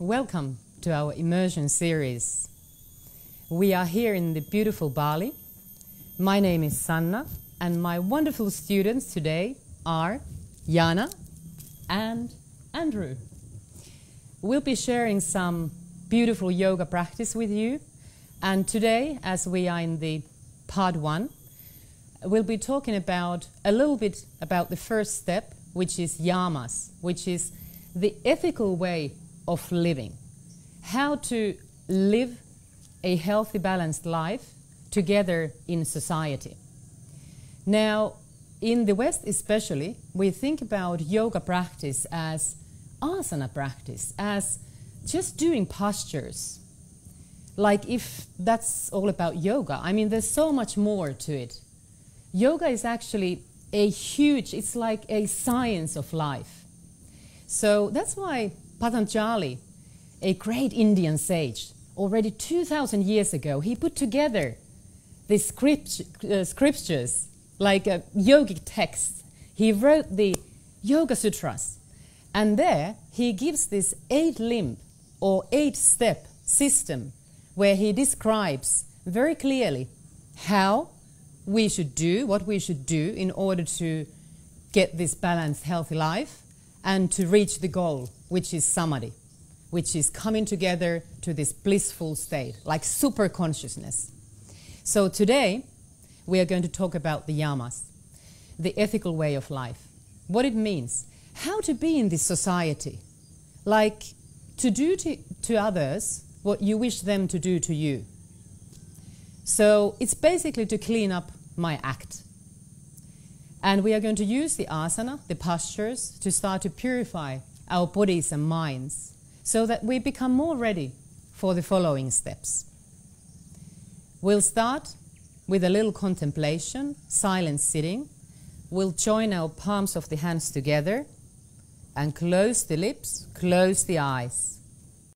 Welcome to our immersion series. We are here in the beautiful Bali. My name is Sanna, and my wonderful students today are Jana and Andrew. We'll be sharing some beautiful yoga practice with you, and today, as we are in the part one, we'll be talking about a little bit about the first step, which is yamas, which is the ethical way of living. How to live a healthy, balanced life together in society. Now, in the West especially, we think about yoga practice as asana practice, as just doing postures. Like if that's all about yoga, I mean, there's so much more to it. Yoga is actually a huge, it's like a science of life. So that's why Patanjali, a great Indian sage, already 2,000 years ago, he put together the script, uh, scriptures like a yogic text. He wrote the Yoga Sutras. And there he gives this eight limb or eight step system where he describes very clearly how we should do, what we should do in order to get this balanced, healthy life and to reach the goal, which is samadhi, which is coming together to this blissful state, like super consciousness. So today, we are going to talk about the yamas, the ethical way of life, what it means, how to be in this society, like to do to, to others what you wish them to do to you. So it's basically to clean up my act. And we are going to use the asana, the postures, to start to purify our bodies and minds so that we become more ready for the following steps. We'll start with a little contemplation, silent sitting. We'll join our palms of the hands together and close the lips, close the eyes.